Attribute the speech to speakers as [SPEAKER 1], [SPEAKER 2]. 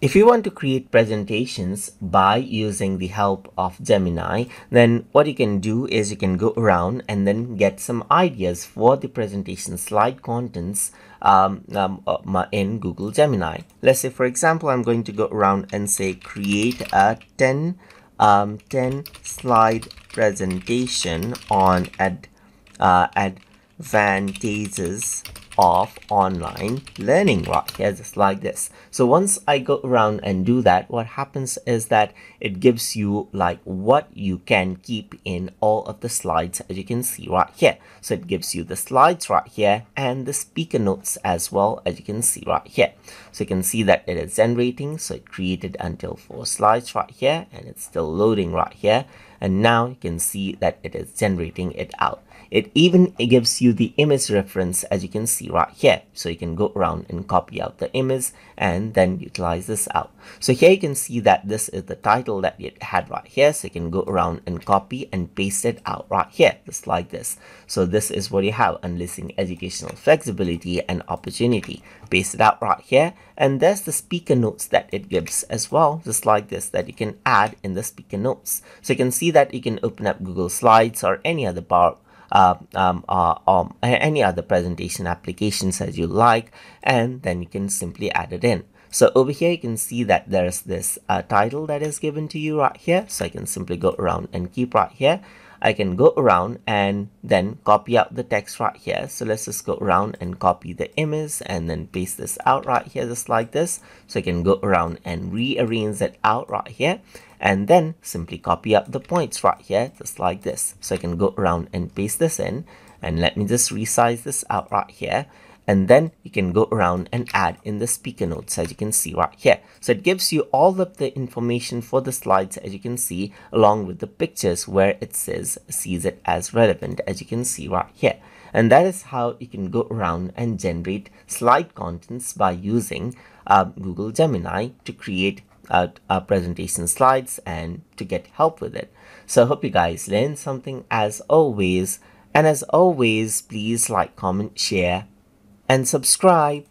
[SPEAKER 1] If you want to create presentations by using the help of Gemini, then what you can do is you can go around and then get some ideas for the presentation slide contents um, um, uh, in Google Gemini. Let's say, for example, I'm going to go around and say create a 10, um, 10 slide presentation on ad, uh, advantages of online learning right here just like this. So once i go around and do that what happens is that it gives you like what you can keep in all of the slides as you can see right here. So it gives you the slides right here and the speaker notes as well as you can see right here. So you can see that it is generating so it created until four slides right here and it's still loading right here. And now you can see that it is generating it out. It even gives you the image reference as you can see right here. So you can go around and copy out the image and then utilize this out. So here you can see that this is the title that it had right here. So you can go around and copy and paste it out right here, just like this. So this is what you have, unleashing educational flexibility and opportunity. Paste it out right here. And there's the speaker notes that it gives as well, just like this, that you can add in the speaker notes. So you can see that you can open up Google Slides or any other bar uh, um, uh, um, any other presentation applications as you like and then you can simply add it in. So over here you can see that there's this uh, title that is given to you right here. So I can simply go around and keep right here I can go around and then copy out the text right here. So let's just go around and copy the image and then paste this out right here just like this. So I can go around and rearrange it out right here and then simply copy up the points right here just like this. So I can go around and paste this in and let me just resize this out right here and then you can go around and add in the speaker notes as you can see right here so it gives you all of the information for the slides as you can see along with the pictures where it says sees it as relevant as you can see right here and that is how you can go around and generate slide contents by using uh, Google Gemini to create uh, uh, presentation slides and to get help with it. So I hope you guys learned something as always. And as always, please like, comment, share, and subscribe.